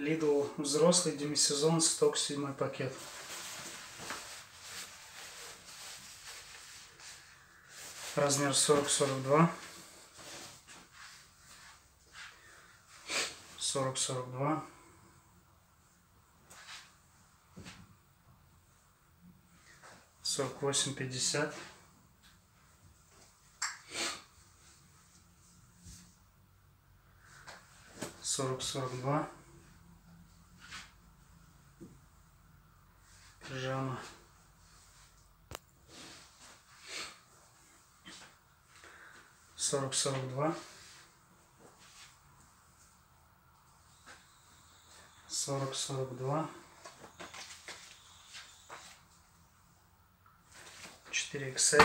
Lidl взрослый демисезон, сток седьмой пакет. Размер 40-42. 40-42. Сорок восемь пятьдесят. Сорок сорок два. жама. Сорок сорок два. Сорок сорок два. Четыре Excel.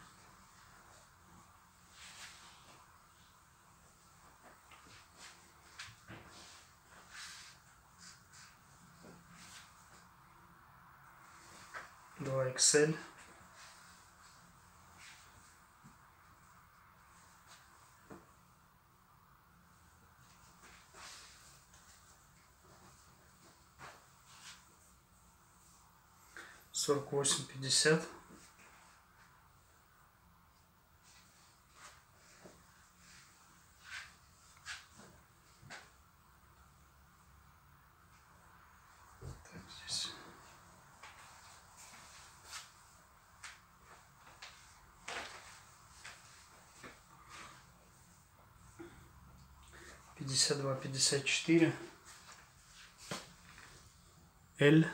Два Excel. Сорок восемь пятьдесят. 52, 54. L.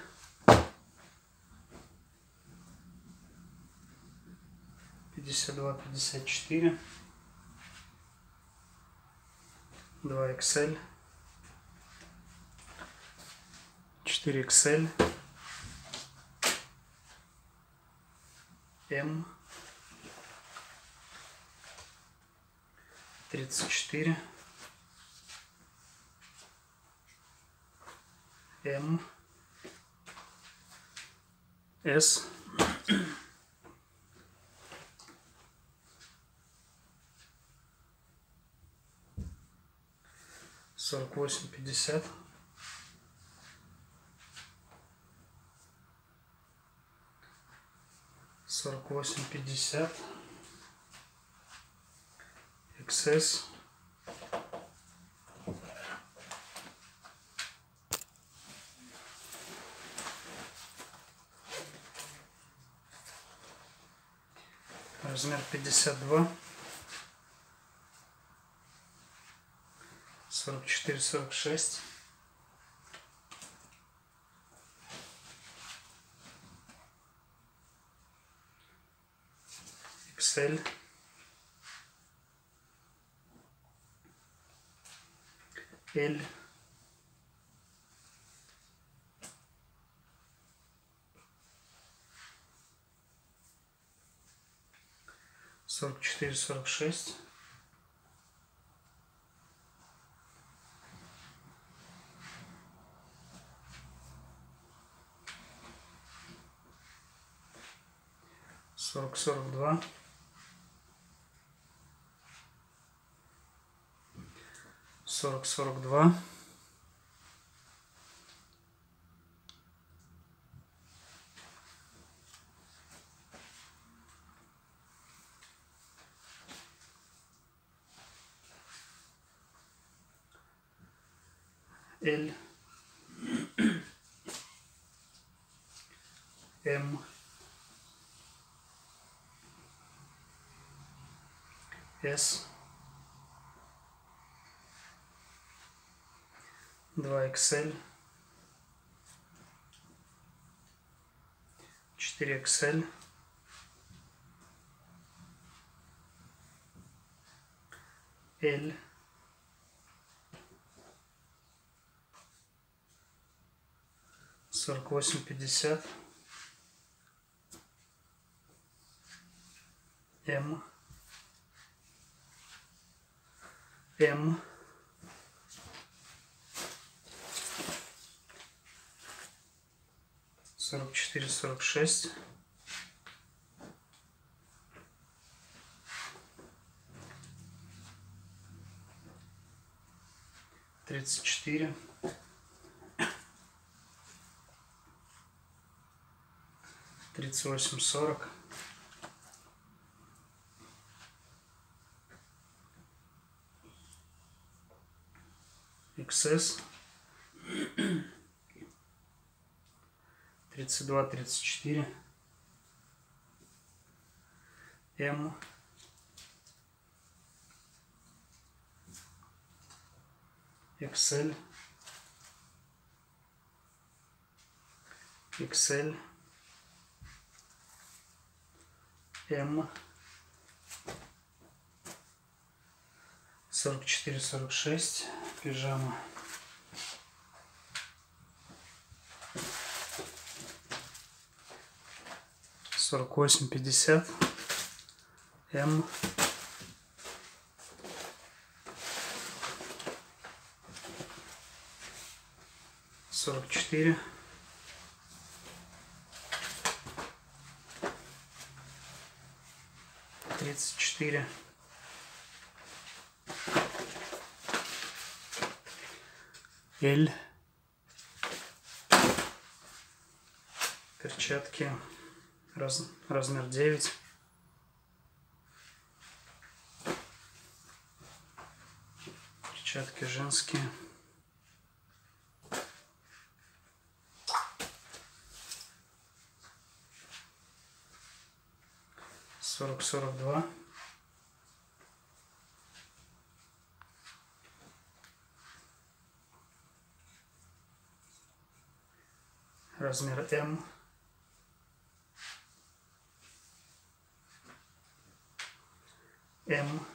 Пятьдесят два, пятьдесят четыре. Два XL. Четыре XL. М. Тридцать четыре. М. С. Сорок восемь пятьдесят. Сорок восемь пятьдесят. XS. Размер пятьдесят два. Сорок четыре, сорок шесть. XL. L. Сорок четыре, сорок шесть. Сорок, сорок два. Сорок, сорок два. L, M, S, 2XL, 4XL, 1 4850 М. М. сорок четыре сорок шесть. тридцать четыре. Тридцать восемь, сорок. XS. 32, 34. М. XL. XL. М. 44-46 пижама. Сорок восемь пятьдесят. М. Сорок четыре. Тридцать четыре. L. Перчатки раз, размер 9. Перчатки женские. Сорок сорок два. размер М. М.